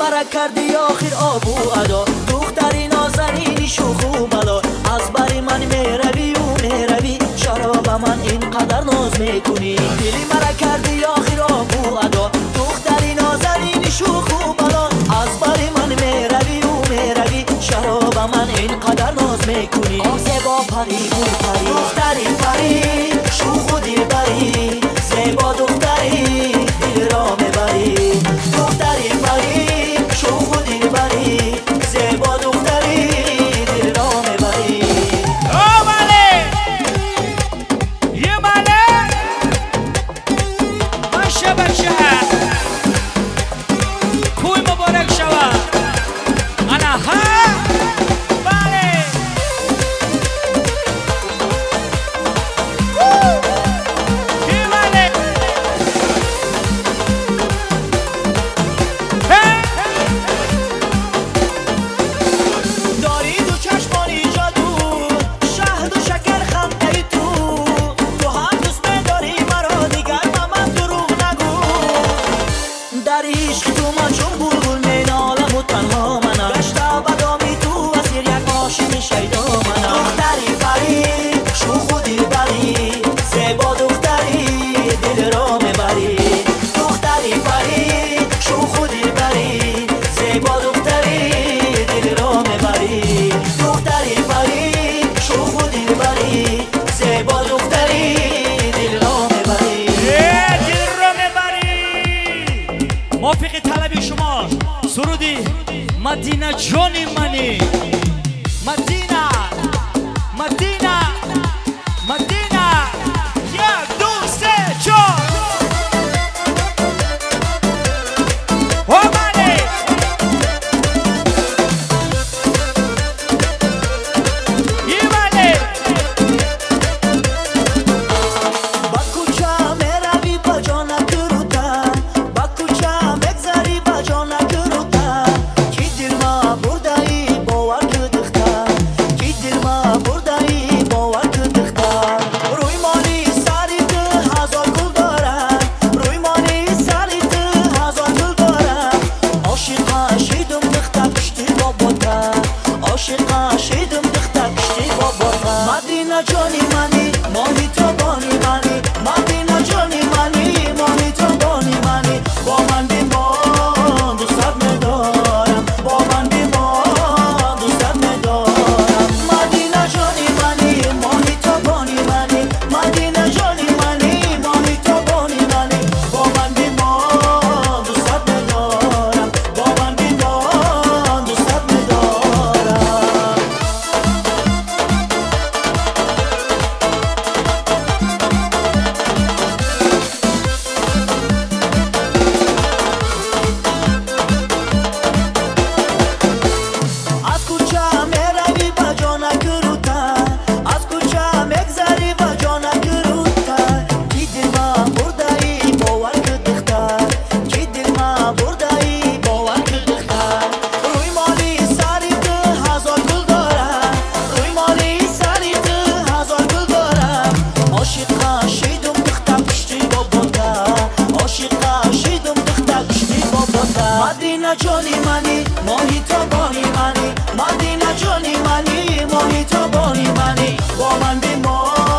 مرا کردی آخر آب و ادا. دختری نازنینی شوخ و بلا. از بری من می‌روی و می‌روی با من اینقدر ناز می‌کنی. دلی مرا کردی آخر آب و ادا. دختری نازنینی شوخ و بلا. از بری من می‌روی و می‌روی با من اینقدر ناز می‌کنی. آزه با پری بود پری دختری پری. توفیق طلب شما. سرودی. مدینه جان منی. مدینه. مدینه. journey, man. мадина ҷони манӣ моҳи то боҳи манӣ мадина ҷони манӣ моҳи то боҳи манӣ бо ман бимор